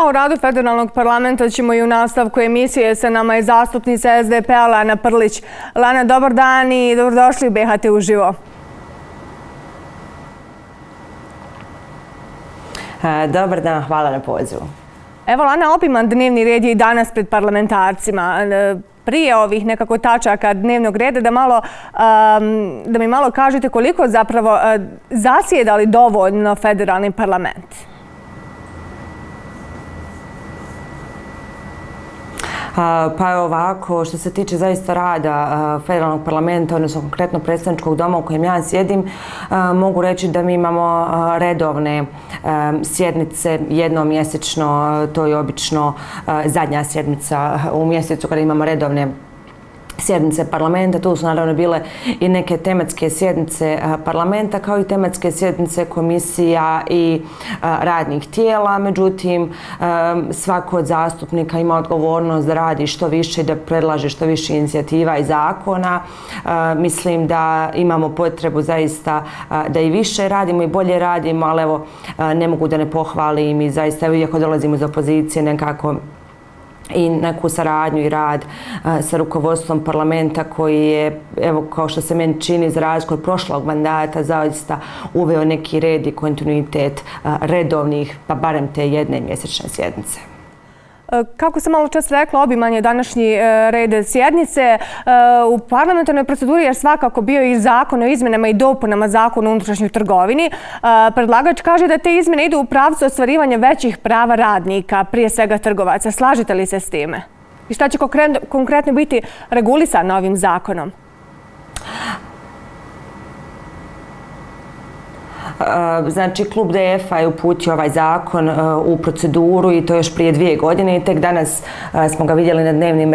A u radu federalnog parlamenta ćemo i u nastavku emisije sa nama je zastupnica SDP-a Lana Prlić. Lana, dobar dan i dobrodošli u BHT uživo. E, dobar dan, hvala na pozivu. Evo, Lana, opiman dnevni red je i danas pred parlamentarcima. E, prije ovih nekako tačaka dnevnog reda da malo da mi malo kažete koliko zapravo e, zasjedali dovoljno federalni parlament? Pa je ovako, što se tiče zaista rada federalnog parlamenta, odnosno konkretno predstavničkog doma u kojem ja sjedim, mogu reći da mi imamo redovne sjednice jednom mjesečno, to je obično zadnja sjednica u mjesecu kada imamo redovne sjednice parlamenta. Tu su naravno bile i neke tematske sjednice parlamenta kao i tematske sjednice komisija i radnih tijela. Međutim, svako od zastupnika ima odgovornost da radi što više i da predlaže što više inicijativa i zakona. Mislim da imamo potrebu zaista da i više radimo i bolje radimo, ali evo ne mogu da ne pohvalim i zaista, iako dolazimo iz opozicije, nekako i neku saradnju i rad sa rukovodstvom parlamenta koji je, evo kao što se meni čini, za razliku od prošlog mandata, zaista uveo neki red i kontinuitet redovnih, pa barem te jedne mjesečne sjednice. Kako sam malo čas rekla, obiman je današnji e, red sjednice e, u parlamentarnoj proceduri, jer svakako bio i zakon o izmenama i dopunama zakona o unutrašnjoj trgovini. E, predlagač kaže da te izmene idu u pravcu ostvarivanja većih prava radnika, prije svega trgovaca. Slažite li se s time? I šta će konkretno biti regulisano ovim zakonom? Eh, znači, klub DF-a je uputio ovaj zakon eh, u proceduru i to još prije dvije godine i tek danas eh, smo ga vidjeli na, dnevnim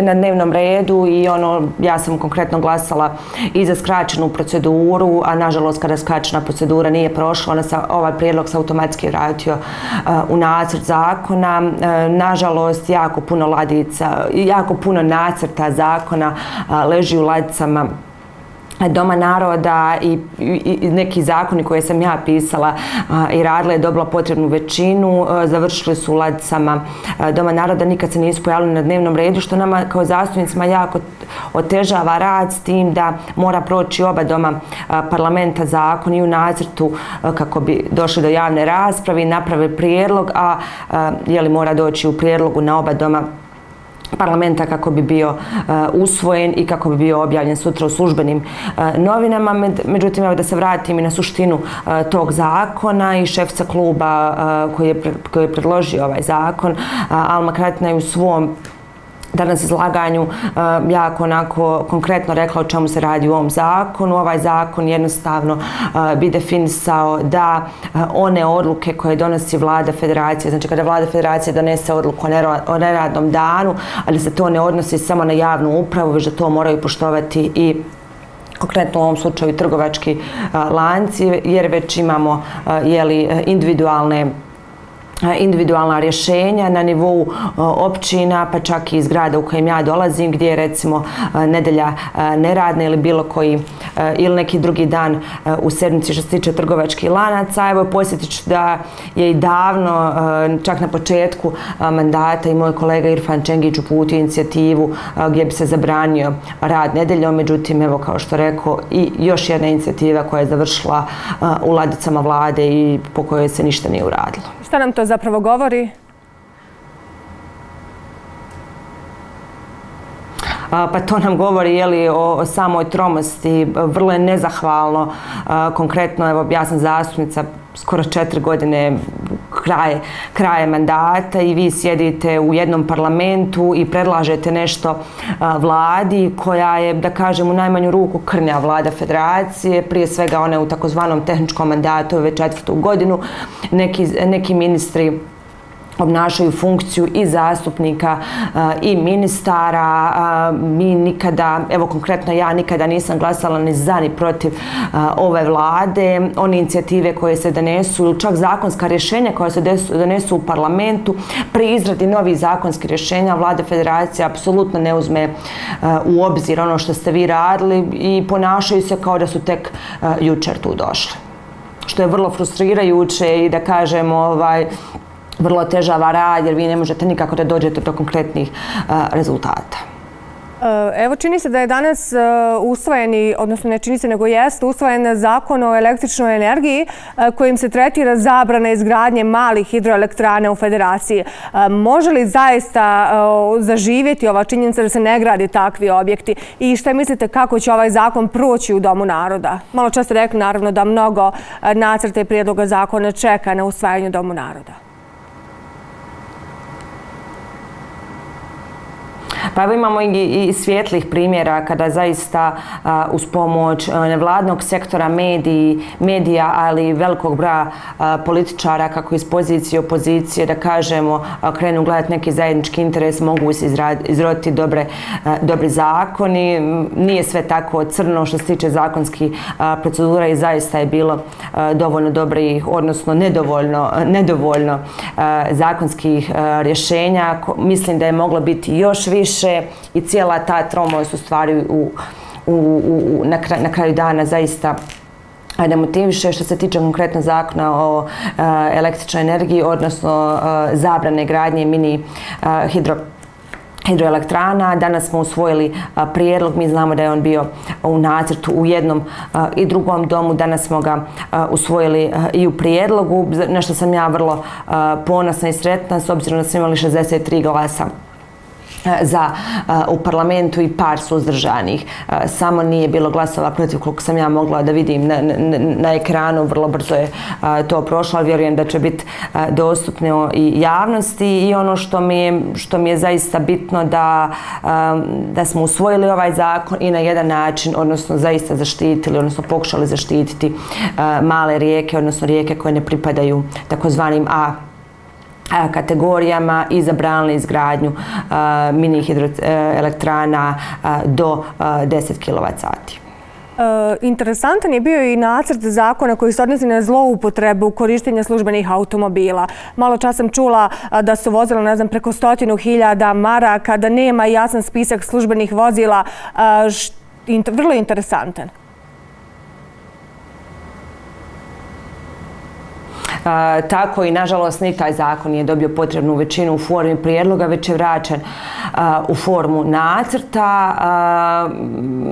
na dnevnom redu i ono, ja sam konkretno glasala i za skraćenu proceduru, a nažalost kada skraćena procedura nije prošla, ona sa, ovaj prijedlog se automatski vratio u nacrt zakona. Nažalost, jako puno ladica, jako puno nacrta zakona leži u ladicama Doma naroda i, i, neki zakoni koje sam ja pisala i radila je dobila potrebnu većinu, završili su u ladicama Doma naroda, nikad se nisu pojavili na dnevnom redu, što nama kao zastupnicima jako otežava rad s tim da mora proći oba doma parlamenta zakon i u nacrtu kako bi došli do javne rasprave i naprave prijedlog, a je li mora doći u prijedlogu na oba doma parlamenta parlamenta kako bi bio uh, usvojen i kako bi bio objavljen sutra u službenim uh, novinama. Međutim, evo da se vratim i na suštinu uh, tog zakona i šefca kluba koji, je, koji je predložio ovaj zakon, Alma Kratina je u svom danas izlaganju eh, jako onako konkretno rekla o čemu se radi u ovom zakonu. Ovaj zakon jednostavno eh, bi definisao da eh, one odluke koje donosi vlada federacije, znači kada vlada federacije donese odluku o neradnom danu, ali se to ne odnosi samo na javnu upravu, već da to moraju poštovati i konkretno u ovom slučaju trgovački lanci, jer već imamo jeli, individualne individualna rješenja na nivou općina, pa čak i iz grada u kojem ja dolazim, gdje je recimo nedelja neradna ili bilo koji ili neki drugi dan u sedmici što se tiče trgovačkih lanaca. Evo posjetit ću da je i davno, čak na početku mandata i moj kolega Irfan Čengić uputio inicijativu gdje bi se zabranio rad nedeljom. Međutim, evo kao što rekao, i još jedna inicijativa koja je završila u ladicama vlade i po kojoj se ništa nije uradilo. Šta nam to zapravo govori? Pa to nam govori jeli, o samoj tromosti, vrlo je nezahvalno. Konkretno, evo, ja sam zastupnica skoro četiri godine kraje, kraje mandata i vi sjedite u jednom parlamentu i predlažete nešto vladi koja je, da kažem, u najmanju ruku krnja vlada federacije, prije svega one u takozvanom tehničkom mandatu ove četvrtu godinu. Neki, neki ministri obnašaju funkciju i zastupnika eh, i ministara. Eh, mi nikada, evo konkretno ja nikada nisam glasala ni za ni protiv eh, ove vlade. One inicijative koje se donesu ili čak zakonska rješenja koja se donesu u parlamentu pri izradi novih zakonskih rješenja vlade federacije apsolutno ne uzme u obzir ono što ste vi radili i ponašaju se kao da su tek jučer tu došli. Što je vrlo frustrirajuće i da kažemo ovaj, vrlo težava rad jer vi ne možete nikako da dođete do konkretnih eh, rezultata. Eh, evo čini se da je danas eh, usvojeni, odnosno ne čini se nego jest, usvojen zakon o električnoj energiji kojim se tretira zabrana izgradnje malih hidroelektrane u federaciji. Može li zaista zaživjeti ova činjenica da se ne gradi takvi objekti i šta mislite kako će ovaj zakon proći u Domu naroda? Malo često rekli naravno da mnogo nacrta i prijedloga zakona čeka na usvajanju Domu naroda. Pa evo imamo i, i svjetlih primjera kada zaista uz pomoć nevladnog sektora mediji, medija, ali i velikog broja političara kako iz pozicije i opozicije, da kažemo, krenu gledati neki zajednički interes, mogu se izroditi dobre, dobri zakoni. Nije sve tako crno što se tiče zakonskih procedura i zaista je bilo dovoljno dobrih, odnosno nedovoljno, nedovoljno zakonskih rješenja. Mislim da je moglo biti još više više i cijela ta tromost u stvari u, u, u, na, kraj, na kraju dana zaista da motiviše što se tiče konkretno zakona o a, električnoj energiji, odnosno a, zabrane gradnje mini a, hidro hidroelektrana. Danas smo usvojili prijedlog, mi znamo da je on bio u nacrtu u jednom i drugom domu. Danas smo ga usvojili i u prijedlogu, na što sam ja vrlo ponosna i sretna, s obzirom da smo imali 63 glasa za u parlamentu i par suzdržanih. Samo nije bilo glasova protiv koliko sam ja mogla da vidim na, na, na ekranu. Vrlo brzo je to prošlo, ali vjerujem da će biti dostupno i javnosti. I ono što mi je, što mi je zaista bitno da, da smo usvojili ovaj zakon i na jedan način, odnosno zaista zaštitili, odnosno pokušali zaštititi male rijeke, odnosno rijeke koje ne pripadaju takozvanim A kategorijama izabrali izgradnju mini hidroelektrana e, do 10 kWh. E, interesantan je bio i nacrt zakona koji se odnosi na zloupotrebu korištenja službenih automobila. Malo čas sam čula da su vozila ne znam, preko stotinu hiljada maraka, da nema jasan spisak službenih vozila. Vrlo interesantan. Tako i nažalost ni taj zakon nije dobio potrebnu većinu u formi prijedloga, već je vraćen u formu nacrta,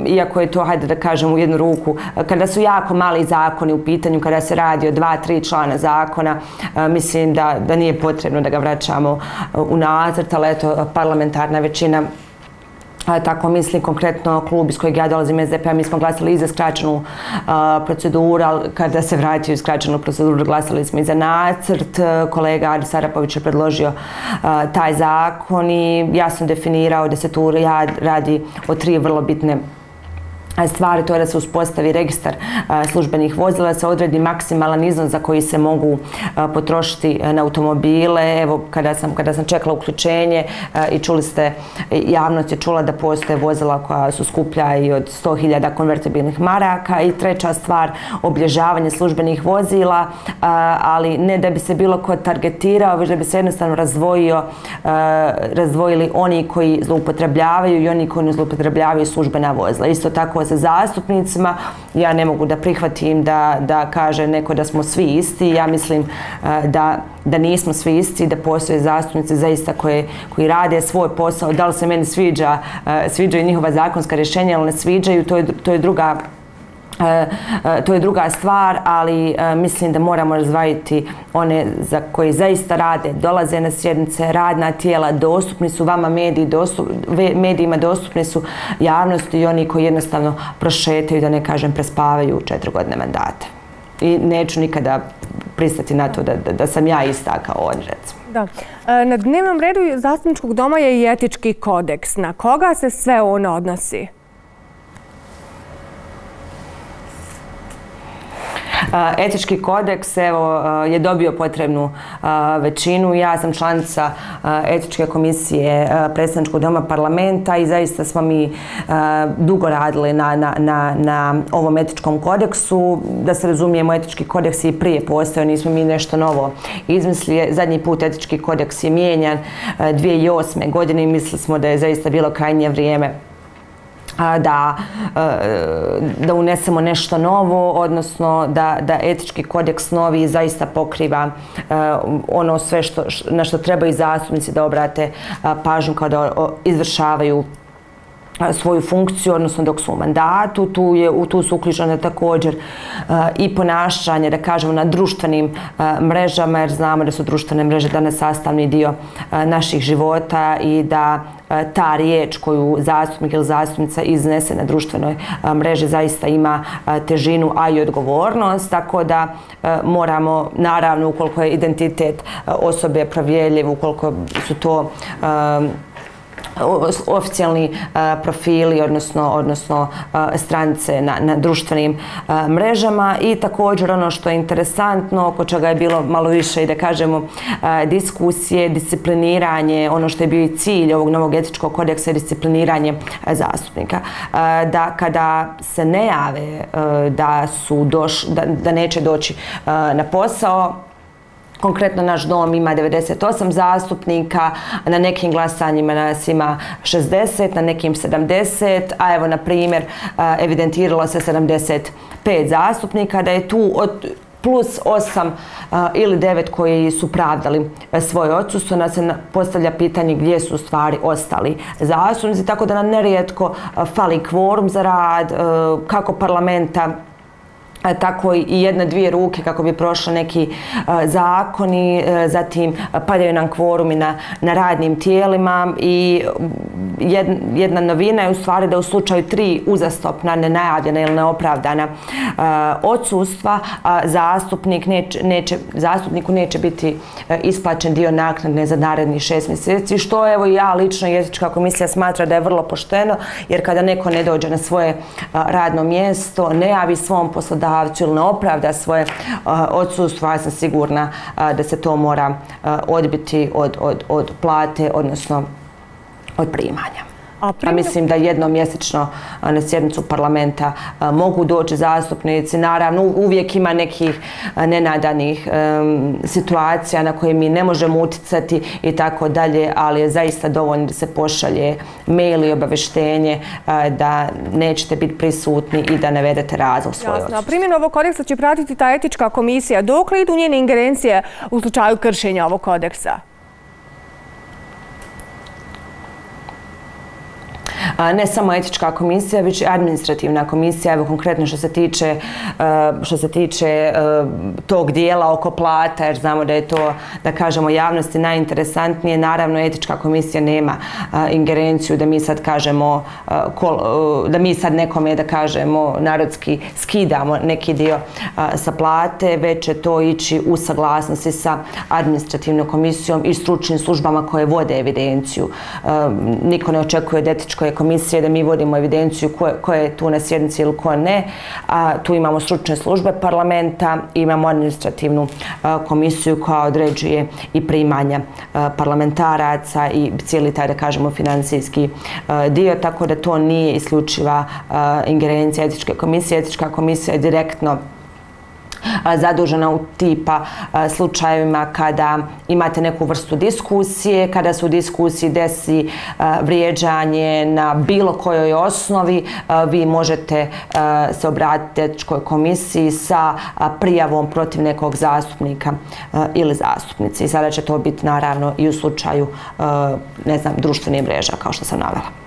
iako je to, hajde da kažem u jednu ruku, kada su jako mali zakoni u pitanju, kada se radi o dva, tri člana zakona, mislim da, da nije potrebno da ga vraćamo u nacrt, ali eto, parlamentarna većina tako mislim konkretno klub iz kojeg ja dolazim SDP, mi smo glasali i za skraćenu proceduru, ali kada se vratio u skraćenu proceduru, glasali smo i za nacrt. Kolega Adi Sarapović je predložio taj zakon i jasno definirao da se tu radi o tri vrlo bitne stvari, to je da se uspostavi registar službenih vozila, da se odredi maksimalan iznos za koji se mogu potrošiti e, na automobile. Evo, kada sam, kada sam čekala uključenje e, i čuli ste, e, javnost je čula da postoje vozila koja su skuplja i od 100.000 konvertibilnih maraka. I treća stvar, oblježavanje službenih vozila, ali ne da bi se bilo ko targetirao, već da bi se jednostavno razdvojio, razdvojili oni koji zloupotrebljavaju i oni koji ne zloupotrebljavaju službena vozila. Isto tako sa zastupnicima. Ja ne mogu da prihvatim da, da kaže neko da smo svi isti. Ja mislim eh, da, da nismo svi isti, da postoje zastupnici zaista koje, koji rade svoj posao. Da li se meni sviđa, eh, sviđaju njihova zakonska rješenja ili ne sviđaju, to je, to je druga E, e, to je druga stvar, ali e, mislim da moramo razvajiti one za koji zaista rade, dolaze na sjednice, radna tijela, dostupni su vama mediji, dostup, medijima dostupni su javnosti i oni koji jednostavno prošetaju, da ne kažem, prespavaju četiri godine mandate. I neću nikada pristati na to da, da, da sam ja ista kao on, recimo. Da. E, na dnevnom redu zastupničkog doma je i etički kodeks. Na koga se sve on odnosi? Etički kodeks evo, je dobio potrebnu većinu. Ja sam članica etičke komisije predstavničkog doma parlamenta i zaista smo mi dugo radili na, na, na, na ovom etičkom kodeksu. Da se razumijemo, etički kodeks je prije postao, nismo mi nešto novo izmislili. Zadnji put etički kodeks je mijenjan 2008. godine i mislili smo da je zaista bilo krajnje vrijeme da, da unesemo nešto novo, odnosno da, da etički kodeks novi zaista pokriva ono sve što, na što trebaju zastupnici da obrate pažnju kada izvršavaju svoju funkciju, odnosno dok su u mandatu, tu, je, tu su uključene također i ponašanje, da kažemo, na društvenim mrežama, jer znamo da su društvene mreže danas sastavni dio naših života i da ta riječ koju zastupnik ili zastupnica iznese na društvenoj mreži zaista ima težinu, a i odgovornost, tako da moramo, naravno, ukoliko je identitet osobe provjeljiv, ukoliko su to oficijalni profili, odnosno, odnosno stranice na, na društvenim mrežama i također ono što je interesantno, oko čega je bilo malo više i da kažemo diskusije, discipliniranje, ono što je bio i cilj ovog novog etičkog kodeksa je discipliniranje zastupnika. Da kada se ne jave da, su doš, da, da neće doći na posao, Konkretno naš dom ima 98 zastupnika, na nekim glasanjima nas ima 60, na nekim 70, a evo na primjer eh, evidentiralo se 75 zastupnika, da je tu od plus 8 eh, ili 9 koji su pravdali eh, svoje odsustvo, nas se postavlja pitanje gdje su stvari ostali zastupnici, tako da nam nerijetko fali kvorum za rad, kako parlamenta, E, tako i jedne, dvije ruke kako bi prošlo neki e, zakoni, e, zatim padaju nam kvorumi na, na radnim tijelima i mm, jedna novina je u stvari da u slučaju tri uzastopna, nenajavljena ili neopravdana e, odsustva, zastupnik neće, neće, zastupniku neće biti e, isplaćen dio naknadne za naredni šest mjeseci, što evo ja lično jezička komisija smatra da je vrlo pošteno, jer kada neko ne dođe na svoje radno mjesto, ne javi svom poslodavcu, poslodavcu ili ne opravda svoje odsustvo, ja sam sigurna da se to mora odbiti od, od, od plate, odnosno od primanja. A, a mislim da jednomjesečno na sjednicu parlamenta mogu doći zastupnici. Naravno, uvijek ima nekih nenadanih situacija na koje mi ne možemo uticati i tako dalje, ali je zaista dovoljno da se pošalje mail i obaveštenje da nećete biti prisutni i da navedete razlog svoje Jasno. A primjenu ovog kodeksa će pratiti ta etička komisija. Dok li idu njene ingerencije u slučaju kršenja ovog kodeksa? Ne samo etička komisija, već i administrativna komisija, evo konkretno što se tiče, što se tiče tog dijela oko plata, jer znamo da je to, da kažemo, javnosti najinteresantnije. Naravno, etička komisija nema ingerenciju da mi sad kažemo, da mi sad nekome, da kažemo, narodski skidamo neki dio sa plate, već će to ići u saglasnosti sa administrativnom komisijom i stručnim službama koje vode evidenciju. Niko ne očekuje od etičkoj komisije da mi vodimo evidenciju ko, ko je tu na sjednici ili ko ne. A, tu imamo stručne službe parlamenta, imamo administrativnu komisiju koja određuje i primanja parlamentaraca i cijeli taj, da kažemo, financijski dio, tako da to nije isključiva ingerencija etičke komisije. Etička komisija je direktno zadužena u tipa slučajevima kada imate neku vrstu diskusije, kada su diskusiji desi vrijeđanje na bilo kojoj osnovi, vi možete se obratiti etičkoj komisiji sa prijavom protiv nekog zastupnika ili zastupnice. I sada će to biti naravno i u slučaju ne znam, društvenih mreža, kao što sam navela.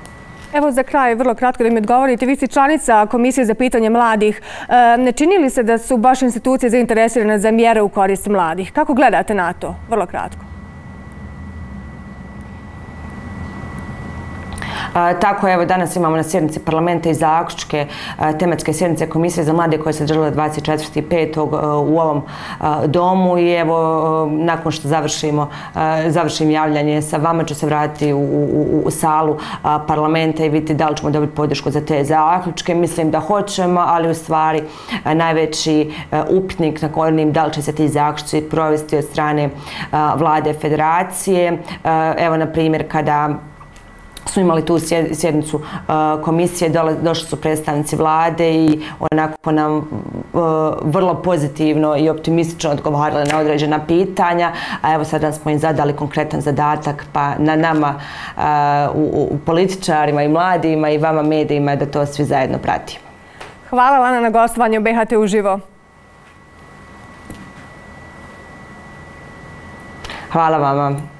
Evo za kraj, vrlo kratko da mi odgovorite. Vi ste članica Komisije za pitanje mladih. E, ne čini li se da su baš institucije zainteresirane za mjere u korist mladih? Kako gledate na to? Vrlo kratko. Tako evo danas imamo na sjednici parlamenta i zaključke tematske sjednice Komisije za mlade koje se držale 24.5. E, u ovom domu i evo nakon što završimo završim javljanje sa vama ću se vratiti u, u, u salu parlamenta i vidjeti da li ćemo dobiti podršku za te zaključke. Mislim da hoćemo, ali u stvari najveći upitnik na kojim da li će se ti zaključci provesti od strane vlade federacije. Evo na primjer kada smo imali tu sjednicu komisije, došli su predstavnici vlade i onako nam vrlo pozitivno i optimistično odgovarali na određena pitanja. A evo sada smo im zadali konkretan zadatak pa na nama u političarima i mladima i vama medijima da to svi zajedno pratimo. Hvala Lana na gostovanju BHT uživo. Hvala vama.